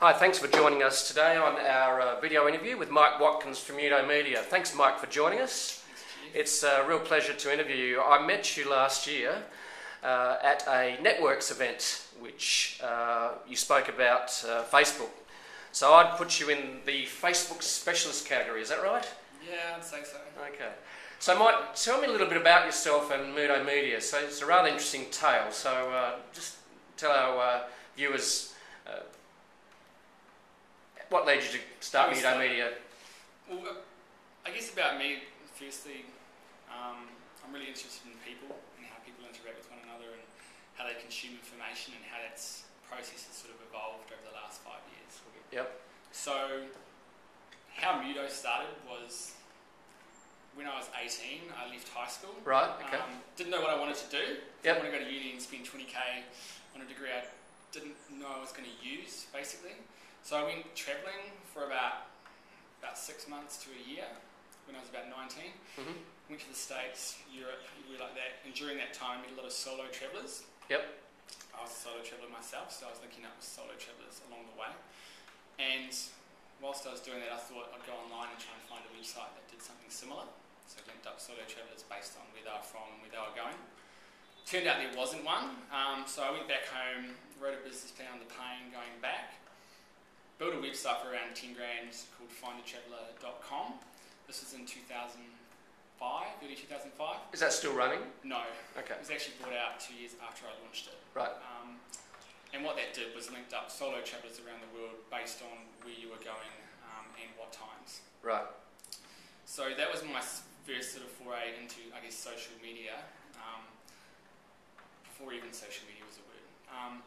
Hi, thanks for joining us today on our uh, video interview with Mike Watkins from Mudo Media. Thanks, Mike, for joining us. It's a real pleasure to interview you. I met you last year uh, at a networks event, which uh, you spoke about uh, Facebook. So I'd put you in the Facebook specialist category, is that right? Yeah, I'd say so. Okay. So, Mike, tell me a little bit about yourself and Mudo Media. So, it's a rather interesting tale. So, uh, just tell our uh, viewers uh, what led you to start we Media. Well, uh, I guess about me, firstly, um, I'm really interested in people and how people interact with one another and how they consume information and how that process has sort of evolved over the last five years. Yep. So, how Mudo started was when I was 18, I left high school. Right. Okay. Um, didn't know what I wanted to do. Didn't Yep. want to go to uni and spend 20k on a degree I didn't know I was going to use, basically. So I went travelling for about about six months to a year when I was about 19. Mhm. Went to the States, Europe, everywhere like that. And during that time, I met a lot of solo travellers. Yep. I was a solo traveller myself, so I was linking up with solo travellers along the way. And whilst I was doing that, I thought I'd go online and try and find a website that did something similar. So I linked up solo travellers based on where they were from and where they were going. Turned out there wasn't one, um, so I went back home, wrote a business plan on the plane going back, built a website for around 10 grand called findatraveller.com. This was in 2005, early 2005. Is that still running? No, Okay. it was actually brought out two years after I launched it. Right. Um, and what that did was linked up solo travellers around the world based on where you were going um, and what times. Right. So that was my first sort of foray into, I guess, social media. Um, before even social media was a word. Um,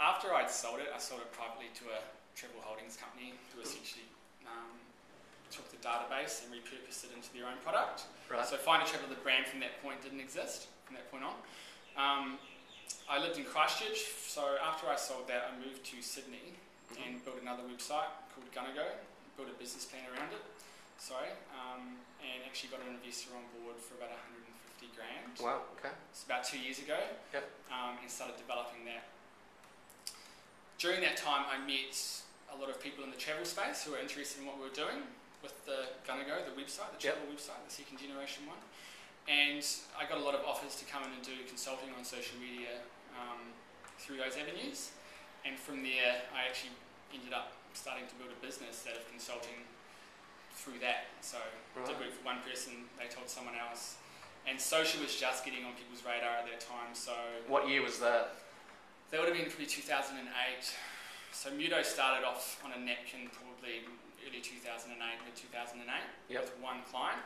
after I'd sold it, I sold it privately to a travel holdings company who essentially um, took the database and repurposed it into their own product. Right. So Find a Traveller, the brand from that point didn't exist from that point on. Um, I lived in Christchurch, so after I sold that, I moved to Sydney Mhm. and built another website called Gunnago, built a business plan around it. Sorry, um, and actually got an investor on board for about 150 grand. Wow. Okay. It's about two years ago, Yep. um, and started developing that. During that time, I met a lot of people in the travel space who were interested in what we were doing with the Gunnago, the website, the Yep. travel website, the second generation one. And I got a lot of offers to come in and do consulting on social media um, through those avenues. And from there, I actually ended up starting to build a business out of consulting through that. So I did Right. work for one person, they told someone else. And social was just getting on people's radar at that time. So What year was that? That would have been probably 2008. So Mudo started off on a napkin probably early 2008, mid 2008, Yep. with one client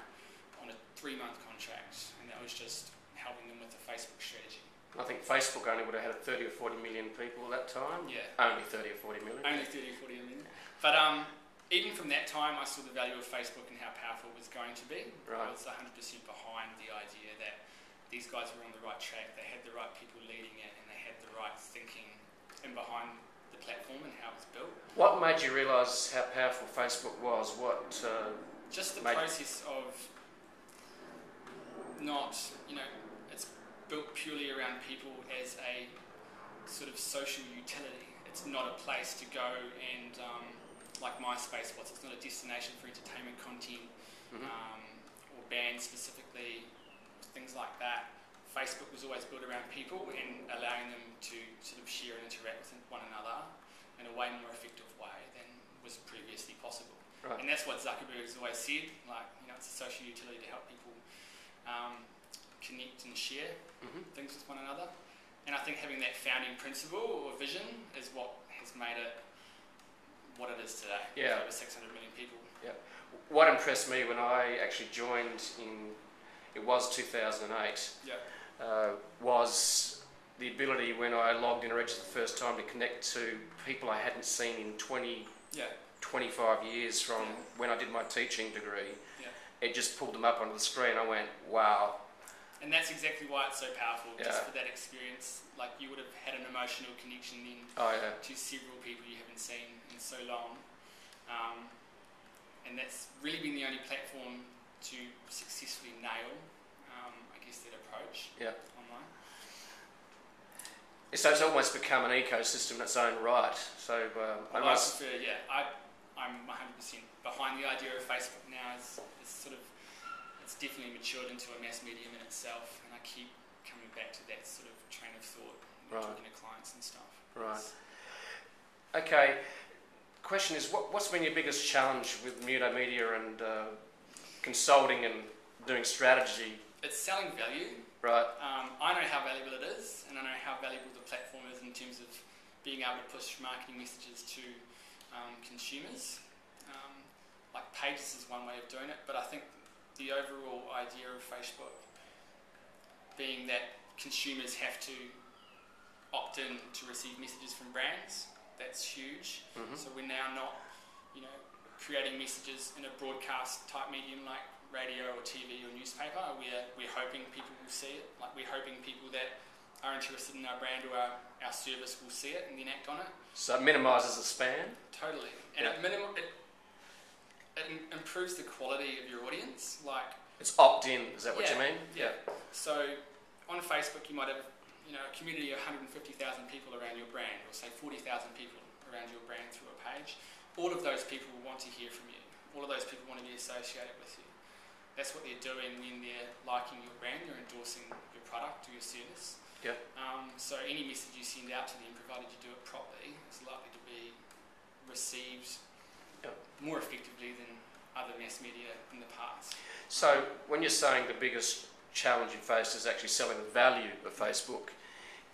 on a three month contract. And that was just helping them with the Facebook strategy. I think Facebook only would have had 30 or 40 million people at that time. Yeah. Only 30 or 40 million. Only 30 or 40 million. But um, even from that time, I saw the value of Facebook and how powerful it was going to be. Right. I was 100% behind the idea that these guys were on the right track, they had the right people leading it, and they had the right thinking in behind the platform and how it was built. What made you realise how powerful Facebook was? What? Uh, Just the process of not, you know, it's built purely around people as a sort of social utility. It's not a place to go and, um, like MySpace was, it's not a destination for entertainment content mhm. um, or bands specifically, things like that. Facebook was always built around people and allowing them to sort of share and interact with one another in a way more effective way than was previously possible. Right. And that's what Zuckerberg has always said, like, you know, it's a social utility to help people um, connect and share Mhm. things with one another. And I think having that founding principle or vision is what has made it what it is today. with Yeah. Over 600 million people. Yeah. What impressed me when I actually joined in, it was 2008, Yeah. Uh, was the ability when I logged in or registered the first time to connect to people I hadn't seen in 20, Yeah. 25 years from Yeah. when I did my teaching degree. Yeah. It just pulled them up onto the screen. I went, wow. And that's exactly why it's so powerful, Yeah. just for that experience. Like you would have had an emotional connection then Oh, yeah. to several people you haven't seen in so long. Um, and that's really been the only platform to successfully nail, that approach Yeah. online. So it's almost become an ecosystem in its own right. So um, I Well, I must. prefer, yeah, I, I'm 100% behind the idea of Facebook now. It's, it's sort of, it's definitely matured into a mass medium in itself, and I keep coming back to that sort of train of thought when Right. talking to clients and stuff. Right. Okay. Question is, what, what's been your biggest challenge with Mudo Media and uh, consulting and doing strategy? It's selling value. Right. Um, I know how valuable it is, and I know how valuable the platform is in terms of being able to push marketing messages to um, consumers. Um, like Pages is one way of doing it, but I think the overall idea of Facebook being that consumers have to opt in to receive messages from brands, that's huge. hmm So we're now not, you know, creating messages in a broadcast type medium like radio or TV or newspaper. We're, we're hoping people will see it. Like we're hoping people that are interested in our brand or our, our service will see it and then act on it. So it minimises the span. Totally. And it, minim- it, it improves the quality of your audience. Like, It's opt-in. Is that what you Yeah, mean? yeah. so on Facebook you might have, you know, a community of 150,000 people around your brand or say 40,000 people around your brand through a page. All of those people will want to hear from you. All of those people want to be associated with you. That's what they're doing when they're liking your brand, they're endorsing your product or your service. Yeah. Um, so any message you send out to them, provided you do it properly, is likely to be received Yeah. more effectively than other mass media in the past. So when you're saying the biggest challenge you faced is actually selling the value of Facebook,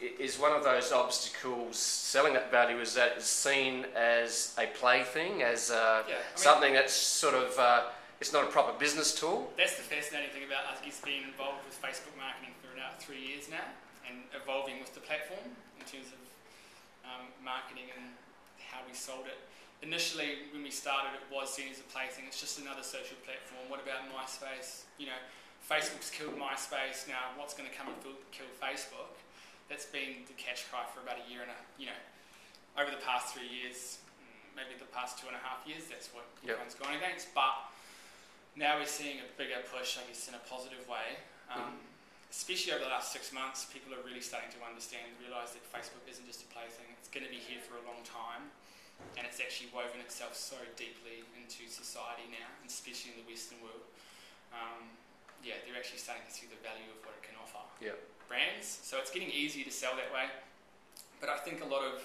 is one of those obstacles selling that value is that it's seen as a plaything, as uh, Yeah, I mean, something that's sort of uh, it's not a proper business tool. That's the fascinating thing about us guess being involved with Facebook marketing for about three years now and evolving with the platform in terms of um, marketing and how we sold it. Initially, when we started, it was seen as a plaything. It's just another social platform. What about MySpace? You know, Facebook's killed MySpace. Now, what's going to come and fill- kill Facebook? That's been the catch cry for about a year and a, you know, over the past three years, maybe the past two and a half years. That's what Yep. everyone's gone against. But now we're seeing a bigger push, I guess, in a positive way. Um, Especially over the last six months, people are really starting to understand and realise that Facebook isn't just a plaything. It's going to be here for a long time, and it's actually woven itself so deeply into society now, especially in the Western world. Um, yeah, they're actually starting to see the value of what it can offer. Yeah. Brands, so it's getting easier to sell that way. But I think a lot of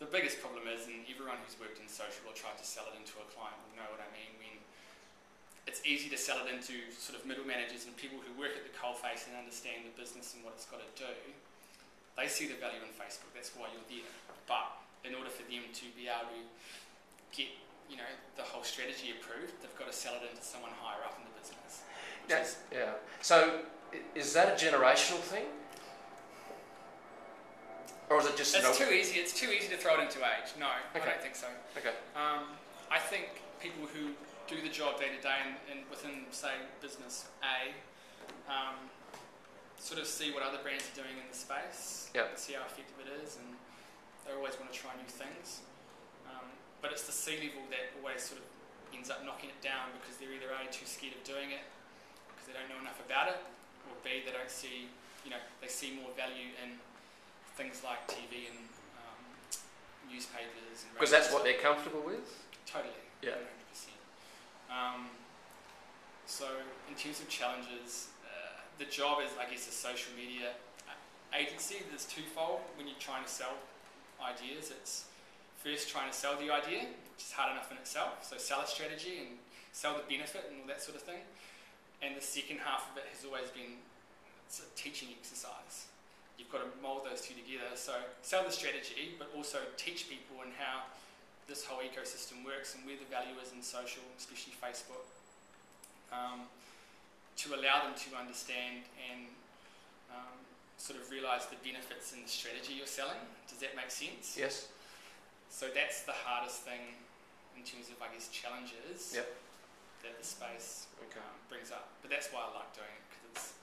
the biggest problem is, and everyone who's worked in social or tried to sell it into a client will know what I mean when it's easy to sell it into sort of middle managers and people who work at the coalface and understand the business and what it's got to do. They see the value in Facebook. That's why you're there. But in order for them to be able to get you know the whole strategy approved, they've got to sell it into someone higher up in the business. Yeah. is yeah. So is that a generational thing, or is it just? it's an- too easy. It's too easy to throw it into age. No, I don't think so. Okay. Um, I think people who do the job day to day and, and within, say, business A, um, sort of see what other brands are doing in the space, Yep. see how effective it is, and they always want to try new things. Um, but it's the C level that always sort of ends up knocking it down because they're either A, too scared of doing it, because they don't know enough about it, or B, they don't see, you know, they see more value in things like TV and um, newspapers Because that's what they're comfortable with. Totally. Yeah. 100%. Um, so, in terms of challenges, uh, the job is, I guess, a social media agency. There's twofold when you're trying to sell ideas. It's first trying to sell the idea, which is hard enough in itself. So, sell a strategy and sell the benefit and all that sort of thing. And the second half of it has always been it's a teaching exercise. You've got to mold those two together. So, sell the strategy, but also teach people and how this whole ecosystem works and where the value is in social, especially Facebook, um, to allow them to understand and um, sort of realize the benefits in the strategy you're selling. Does that make sense? Yes. So that's the hardest thing in terms of, I guess, challenges Yep. that the space Okay. um, brings up. But that's why I like doing it because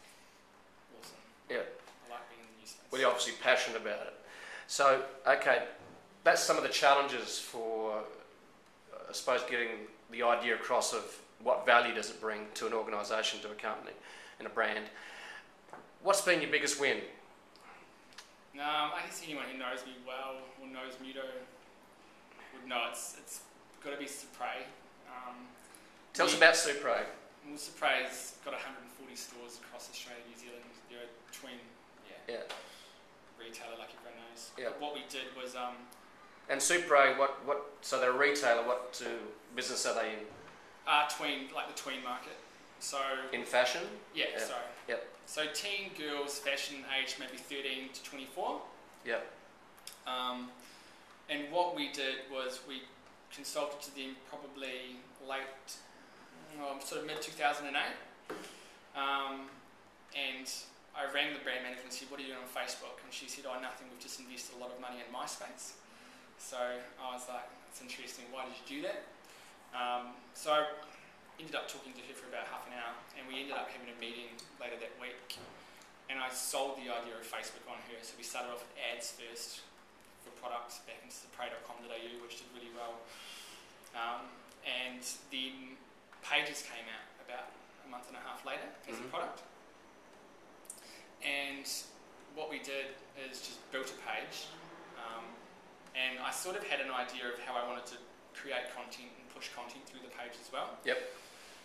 it's awesome. Yeah. I like being in the new space. Well, you're obviously passionate about it. So, okay, that's some of the challenges for, I suppose, getting the idea across of what value does it bring to an organisation, to a company, and a brand. What's been your biggest win? Um, I guess anyone who knows me well or knows Mudo would know it's it's got to be Supre. Um, Tell us about Supre. Well, Supre's got 140 stores across Australia, and New Zealand. They're a tween yeah, Yeah. retailer, like everyone knows. Yeah. But what we did was um, And Supre, what, what, so they're a retailer, what uh, business are they in? uh, tween, like the tween market. So In fashion? yeah, Yeah. sorry. Yep. So teen girls, fashion age maybe 13 to 24. Yep. Um, and what we did was we consulted to them probably late, um, sort of mid 2008. Um, and I rang the brand manager and said, What are you doing on Facebook? And she said, Oh, nothing, we've just invested a lot of money in MySpace. So I was like, That's interesting, why did you do that? Um, so I ended up talking to her for about half an hour, and we ended up having a meeting later that week. And I sold the idea of Facebook on her. So we started off with ads first for products back into the prey.com.au, which did really well. Um, and then pages came out about a month and a half later as Mhm. a product. And what we did is just built a page. Um, and I sort of had an idea of how I wanted to create content and push content through the page as well. Yep.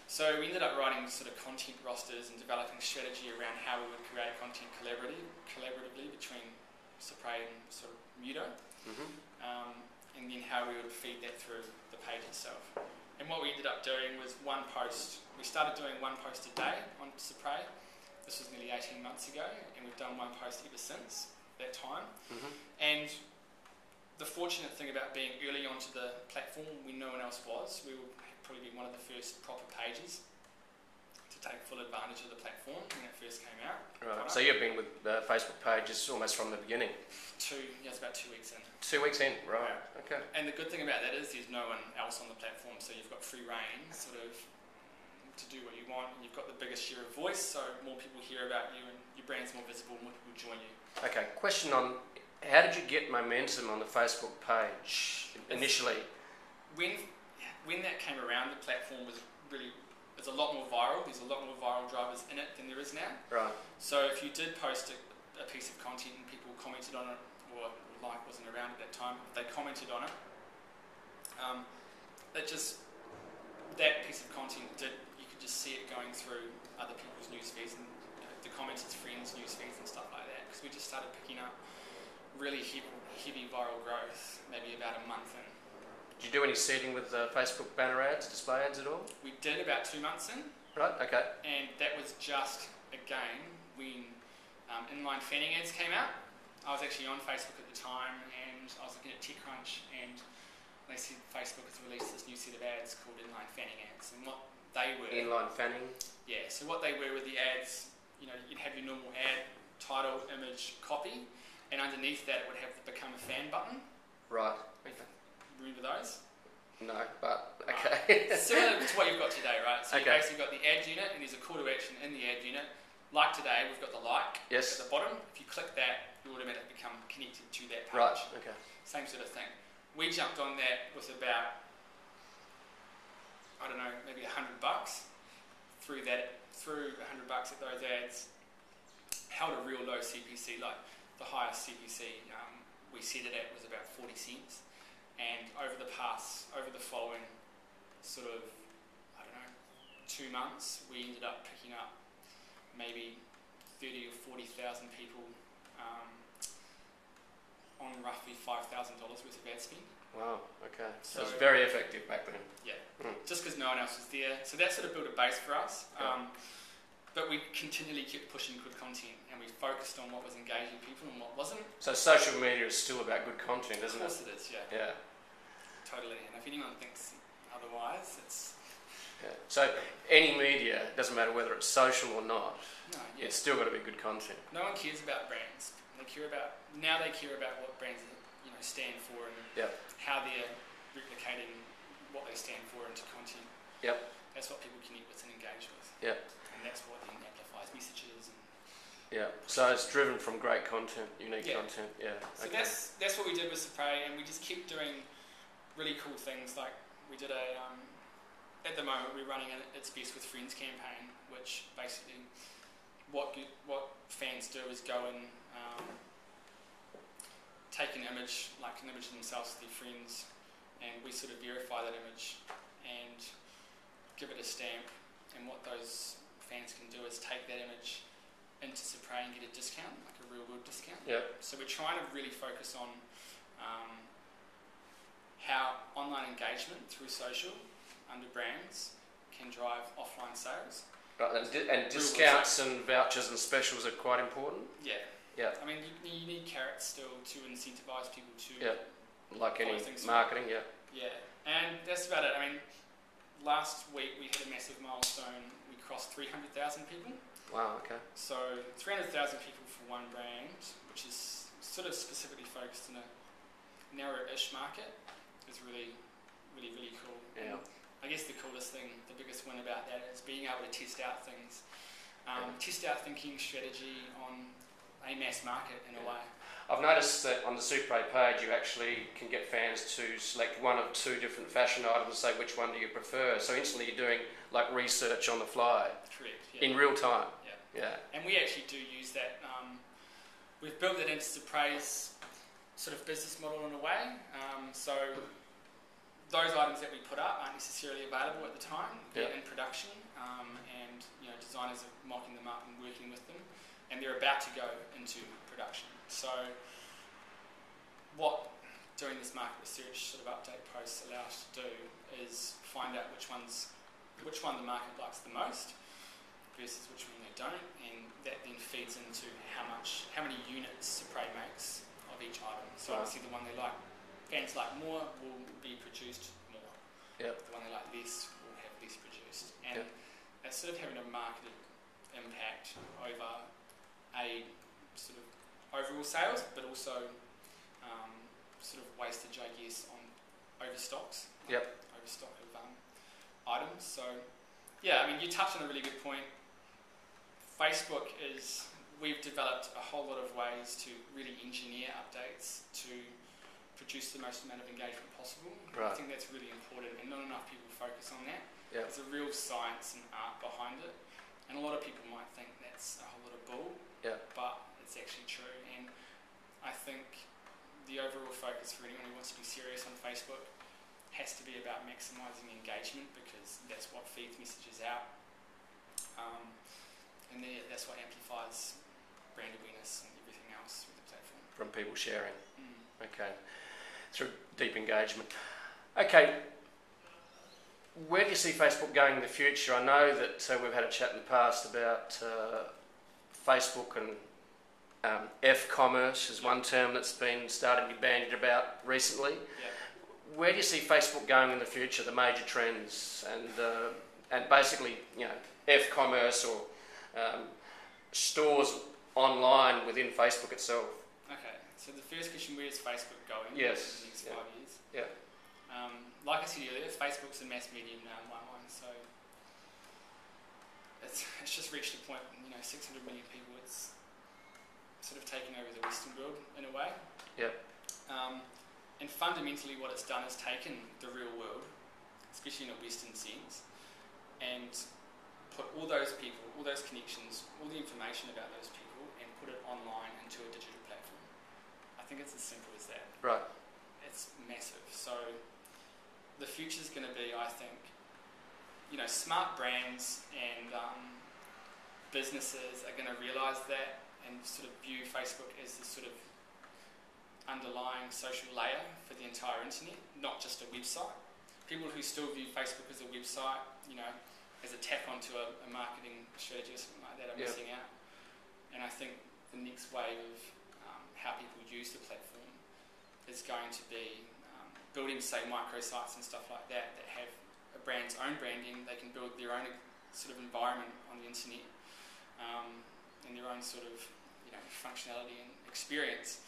So we ended up writing sort of content rosters and developing strategy around how we would create content collaboratively, collaboratively between Supre and sort of Mudo, hmm um, and then how we would feed that through the page itself. And what we ended up doing was one post. We started doing one post a day on Supre. This was nearly 18 months ago, and we've done one post ever since that time. hmm And the fortunate thing about being early onto the platform when no one else was, we will probably be one of the first proper pages to take full advantage of the platform when it first came out. Right. So you've been with the Facebook pages almost from the beginning. Two, yeah, it's about two weeks in. Two weeks in. Right. Okay. And the good thing about that is there's no one else on the platform, so you've got free reign, sort of, to do what you want, and you've got the biggest share of voice, so more people hear about you, and your brand's more visible, and more people join you. Okay. Question on how did you get momentum on the Facebook page initially? when when that came around, the platform was really it's a lot more viral. There's a lot more viral drivers in it than there is now. Right. So if you did post a, a piece of content and people commented on it, or like wasn't around at that time, if they commented on it, um, it just that piece of content did you could just see it going through other people's news feeds and you know, the commented friends' news feeds and stuff like that because we just started picking up really heavy, heavy viral growth maybe about a month in. Did you do any seeding with uh, Facebook banner ads, display ads at all? We did about two months in. Right. Okay. and that was just again when um, inline fanning ads came out. I was actually on Facebook at the time, and I was looking at TechCrunch, and they said Facebook has released this new set of ads called inline fanning ads, and what they were, Inline fanning. yeah. So what they were were the ads. You know, you'd have your normal ad, title, image, copy, and underneath that it would have the become a fan button. Right. Remember those? No, but okay. Similar to what you've got today, right? So Okay. you've basically got the ad unit, and there's a call to action in the ad unit. Like today, we've got the like yes. at the bottom. If you click that, you automatically become connected to that page. Right. Okay. Same sort of thing. We jumped on that with about, I don't know, maybe a hundred bucks. Through that, through a hundred bucks at those ads, held a real low CPC. Like the highest CPC um, we set it at was about forty cents. And over the past, over the following sort of, I don't know, two months, we ended up picking up maybe thirty or forty thousand people um, on roughly five thousand dollars worth of ad spend. Wow. Okay. So, So- it's very effective back then. Yeah, just because no one else was there, so that sort of built a base for us. Yeah. Um, but we continually kept pushing good content, and we focused on what was engaging people and what wasn't. So social media is still about good content, isn't it? Of course, it is. Yeah, Yeah. totally. And if anyone thinks otherwise, it's Yeah. So any media, doesn't matter whether it's social or not, no. Yeah. it's still got to be good content. No one cares about brands. They care about now. They care about what brands you know stand for and Yep. how they're replicating what they stand for into content. Yep. That's what people connect with and engage with. Yep. And that's what then amplifies messages. And Yeah. So it's driven from great content, unique Yeah. content. Yeah. so okay. that's that's what we did with Supre, and we just kept doing really cool things. Like we did a um, at the moment we're running an It's Best with Friends campaign, which basically what you- what fans do is go and um, take an image, like an image of themselves with their friends, and we sort of verify that image and give it a stamp. And what those fans can do is take that image into Supre and get a discount, like a real world discount. Yep. So we're trying to really focus on um, how online engagement through social under brands can drive offline sales. Right, and, di- and discounts and vouchers and specials are quite important, Yeah. Yeah. I mean, you, you need carrots still to incentivize people to. Yeah. like any marketing. Yeah. Yeah. And that's about it. I mean, last week we hit a massive milestone. We crossed 300,000 people. Wow. Okay. So 300,000 people for one brand, which is sort of specifically focused in a narrow-ish market, is really, really, really cool. Yeah. I guess the coolest thing, the biggest win about that is being able to test out things, um, test out thinking strategy on a mass market in a way. I've noticed that on the Supre page, you actually can get fans to select one of two different fashion items and say which one do you prefer. So instantly you're doing like research on the fly Correct. Yeah. in real time. Yeah. Yeah. And we actually do use that. Um, we've built it into Supre's sort of business model in a way. Um, so those items that we put up aren't necessarily available at the time. They're Yeah. in production, um, and you know designers are mocking them up and working with them, and they're about to go into production. So what doing this market research sort of update posts allow us to do is find out which ones, which one the market likes the most versus which one they don't, and that then feeds into how much, how many units Supre makes of each item. So Right. obviously the one they like, fans like more will be produced more. Yep. The one they like less will have less produced, and Yep. sort of having a marketed impact over a sort of overall sales, but also um, sort of wastage, I guess, on overstocks. Yep. Overstock of um, items. So, yeah, I mean, you touched on a really good point. Facebook is, we've developed a whole lot of ways to really engineer updates to produce the most amount of engagement possible. I think that's really important, and not enough people focus on that. Yeah. There's a real science and art behind it, and a lot of people might think that's a whole lot of bull, Yeah. but it's actually true. And I think the overall focus for anyone who wants to be serious on Facebook has to be about maximising engagement because that's what feeds messages out, um, and then that's what amplifies brand awareness and everything else with the platform. From people sharing. Mm. Okay. Through deep engagement. Okay. Where do you see Facebook going in the future? I know that uh, we've had a chat in the past about uh, Facebook and um, F-commerce is one term that's been starting to be bandied about recently. Yeah. Where do you see Facebook going in the future? The major trends and uh, and basically, you know, F-commerce or um, stores online within Facebook itself. Okay, so the first question, where is Facebook going Yes, in the next yeah. five years? Yeah. Um, like I said earlier, Facebook's a mass medium now in my mind, so it's, it's just reached a point, you know, 600 million people, it's sort of taken over the Western world in a way. Yep. Um, and fundamentally, what it's done is taken the real world, especially in a Western sense, and put all those people, all those connections, all the information about those people, and put it online into a digital platform. I think it's as simple as that. Right. It's massive. So the future is going to be, I think, you know, smart brands and um, businesses are going to realise that and sort of view Facebook as the sort of underlying social layer for the entire internet, not just a website. People who still view Facebook as a website, you know, as a tack onto a, a marketing strategy or something like that, are Yeah. missing out. And I think the next wave of um, how people use the platform is going to be um, building, say, microsites and stuff like that that have brand's own branding. They can build their own sort of environment on the internet um, and their own sort of you know functionality and experience.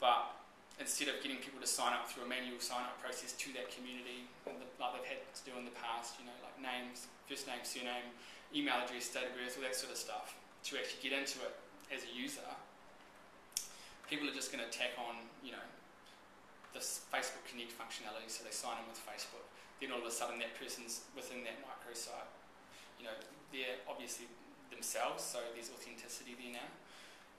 But instead of getting people to sign up through a manual sign up process to that community, the, like they've had to do in the past, you know, like names, first name, surname, email address, date of birth, all that sort of stuff, to actually get into it as a user, people are just going to tack on, you know, this Facebook Connect functionality, so they sign in with Facebook. Then all of a sudden, that person's within that microsite. You know, they're obviously themselves, so there's authenticity there now.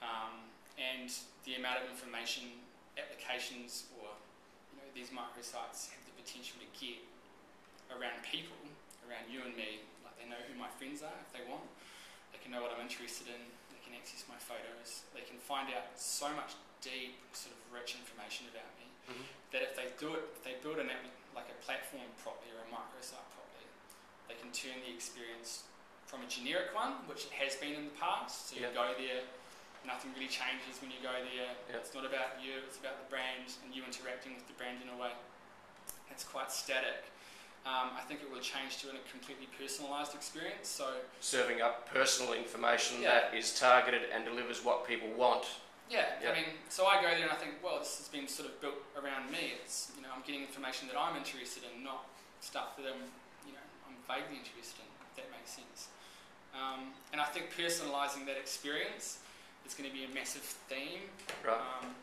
Um, and the amount of information applications or you know these microsites have the potential to get around people, around you and me. Like they know who my friends are if they want. They can know what I'm interested in. They can access my photos. They can find out so much deep, sort of rich information about me Mhm. that if they do it, if they build an app, like a platform properly or a microsite properly, they can turn the experience from a generic one, which it has been in the past. So you Yeah. go there, nothing really changes when you go there. Yeah. It's not about you, it's about the brand and you interacting with the brand in a way. It's quite static. Um, I think it will change to a completely personalised experience. So Serving up personal information Yeah. that is targeted and delivers what people want. Yeah, Yeah. I mean, so I go there and I think, well, this has been sort of built around me. It's you know, I'm getting information that I'm interested in, not stuff that I'm, you know, I'm vaguely interested in. If that makes sense. Um, and I think personalising that experience is going to be a massive theme Right. um,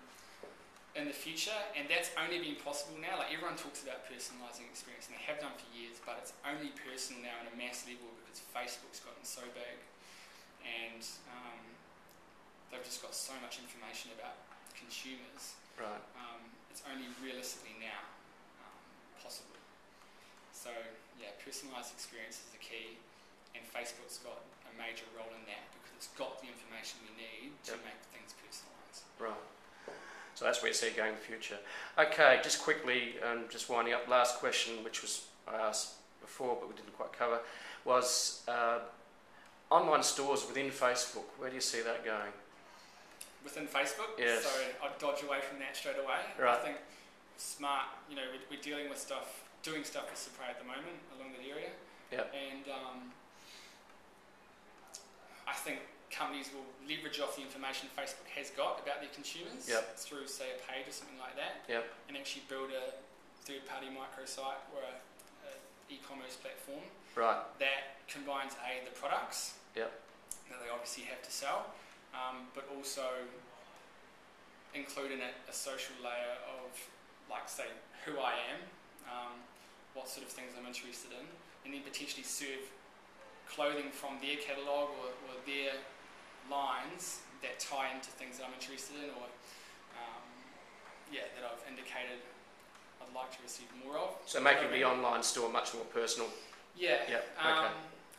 in the future, and that's only been possible now. Like everyone talks about personalising experience, and they have done for years, but it's only personal now on a mass level because Facebook's gotten so big, and um, they've just got so much information about consumers. Right. Um, it's only realistically now um, possible. So yeah, personalised experience is the key, and Facebook's got a major role in that because it's got the information we need to Yep. make things personalised. Right. So that's where you see it going in the future. Okay, just quickly, um, just winding up. Last question, which was I asked before, but we didn't quite cover, was uh, online stores within Facebook. Where do you see that going? Within Facebook. Yes. So I'd dodge away from that straight away. Right. I think smart, you know, we're, we're dealing with stuff, doing stuff with Supre at the moment along that area. Yep. And um, I think companies will leverage off the information Facebook has got about their consumers Yep. through, say, a page or something like that, Yep. and actually build a third-party microsite or a, a e-commerce platform Right. that combines a the products Yep. that they obviously have to sell, um, but also include in it a social layer of, like, say, who I am, um, what sort of things I'm interested in, and then potentially serve clothing from their catalogue or, or their lines that tie into things that I'm interested in, or um, yeah, that I've indicated I'd like to receive more of. So making the online store much more personal. Yeah. Yep, Um,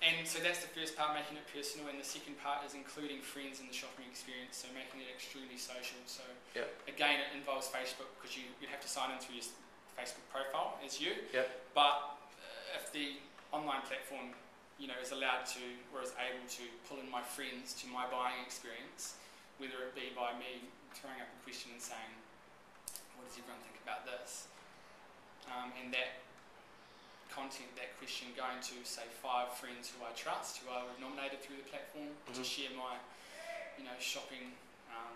And so that's the first part, making it personal, and the second part is including friends in the shopping experience, so making it extremely social. So Yep. again, it involves Facebook because you, you'd have to sign in through your Facebook profile as you. Yep. But uh, if the online platform, you know, is allowed to or is able to pull in my friends to my buying experience, whether it be by me throwing up a question and saying, "What does everyone think about this?" Um, and that content, that question going to say five friends who I trust, who I would nominated through the platform to Mhm. share my, you know, shopping um,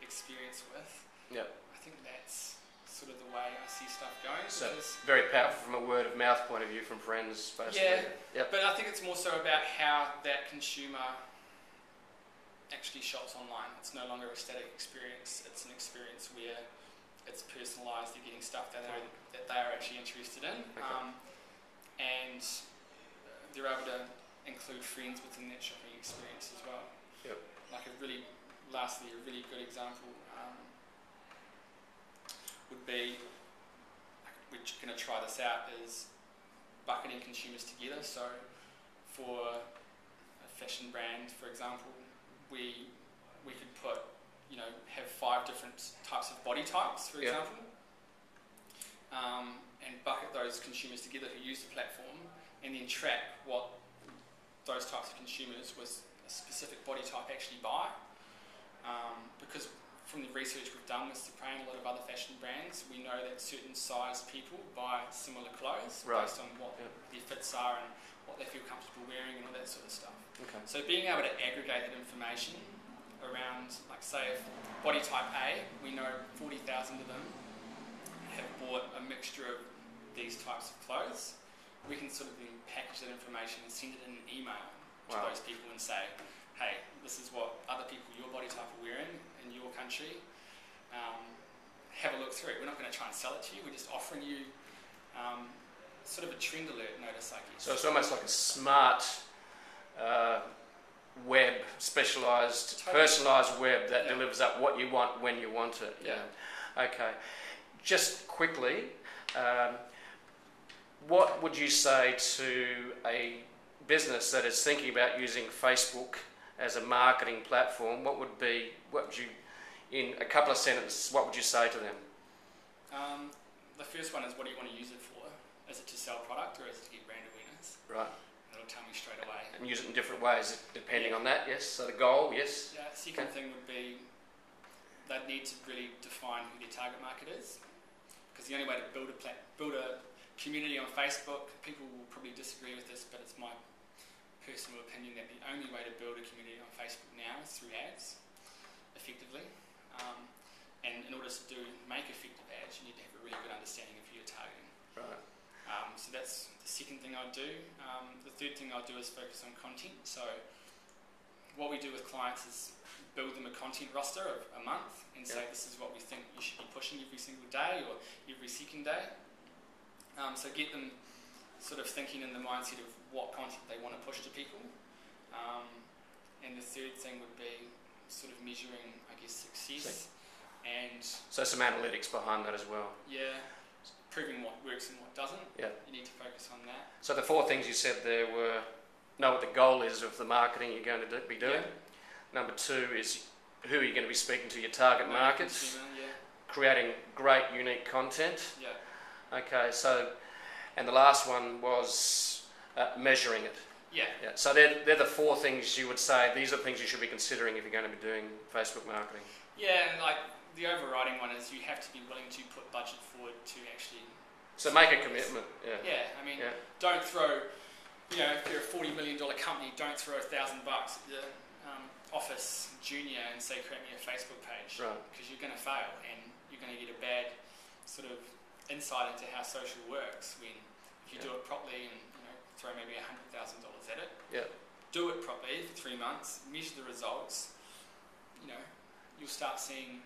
experience with. Yep. I think that's sort of the way I see stuff going. So- Very powerful from a word of mouth point of view from friends, basically. Yeah. Yep. But I think it's more so about how that consumer actually shops online. It's no longer a static experience. It's an experience where it's personalised. They're getting stuff that they're, that they are actually interested in, Okay. um, and they're able to include friends within that shopping experience as well. Yep. Like a really, lastly, a really good example um, would be, we're going to try this out, is bucketing consumers together. So, for a fashion brand, for example, we we could put, you know, have five different types of body types, for Yeah. example, um, and bucket those consumers together who use the platform, and then track what those types of consumers with a specific body type actually buy. Um, because from the research we've done with Supreme and a lot of other fashion brands, we know that certain size people buy similar clothes Right. based on what Yeah. their fits are and what they feel comfortable wearing and all that sort of stuff. Okay. So being able to aggregate that information around, like say, if body type A, we know 40,000 of them have bought a mixture of these types of clothes. We can sort of then package that information and send it in an email to Wow. those people and say, hey, this is what other people your body type are wearing in your country. Um, have a look through it. We're not going to try and sell it to you. We're just offering you um, sort of a trend alert notice, I guess. So it's almost like a smart uh, web, specialised, personalised web that Yeah. delivers up what you want when you want it. Yeah. Okay. Just quickly, um, what would you say to a business that is thinking about using Facebook as a marketing platform? What would be, what would you, in a couple of sentences, what would you say to them? Um, the first one is what do you want to use it for? Is it to sell product or is it to get brand awareness? Right. It'll tell me straight away. And use it in different ways depending Yeah. on that, yes? So the goal, yes? Yeah, second thing would be they'd need to really define who their target market is. Because the only way to build a pla- build a community on Facebook, people will probably disagree with this, but it's my personal opinion that the only way to build a community on Facebook now is through ads, effectively. Um, and in order to do make effective ads, you need to have a really good understanding of who you're targeting. Right. Um, so that's the second thing I do. Um, the third thing I do is focus on content. So what we do with clients is build them a content roster of a month and say this is what we think you should be pushing every single day or every second day. Um, so get them sort of thinking in the mindset of what content they want to push to people. Um, and the third thing would be sort of measuring, I guess, success and So some analytics behind that as well. yeah, proving what works and what doesn't. Yeah. You need to focus on that. So the four things you said there were know what the goal is of the marketing you're going to do, be doing. Yeah. Number two is who are you going to be speaking to, your target markets. consumer, yeah, Creating great, unique content. yeah, Okay, so, and the last one was uh, measuring it. yeah, Yeah, so they're, they're the four things you would say, these are things you should be considering if you're going to be doing Facebook marketing. yeah. And like the overriding one is you have to be willing to put budget forward to actually. So make a commitment, yeah. Yeah, I mean, Yeah. don't throw. You know, if you're a forty million dollar company, don't throw a thousand bucks at the um, office junior and say create me a Facebook page Right, because you're going to fail and you're going to get a bad sort of insight into how social works when if you Yeah. do it properly and you know throw maybe a hundred thousand dollars at it. Yeah. Do it properly for three months, measure the results. You know, you'll start seeing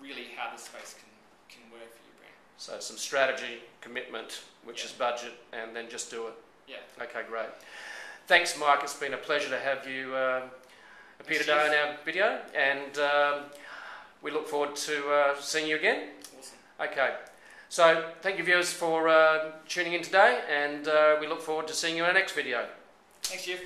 really how the space can can work for your brand. so some strategy, commitment, which Yeah. is budget, and then just do it. Yeah. Okay, great. Thanks, Mike. It's been a pleasure to have you uh, appear today in our video, and um, we look forward to uh, seeing you again. Awesome. Okay, so thank you, viewers, for uh, tuning in today, and uh, we look forward to seeing you in our next video. Thanks, Jeff.